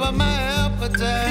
Over my appetite.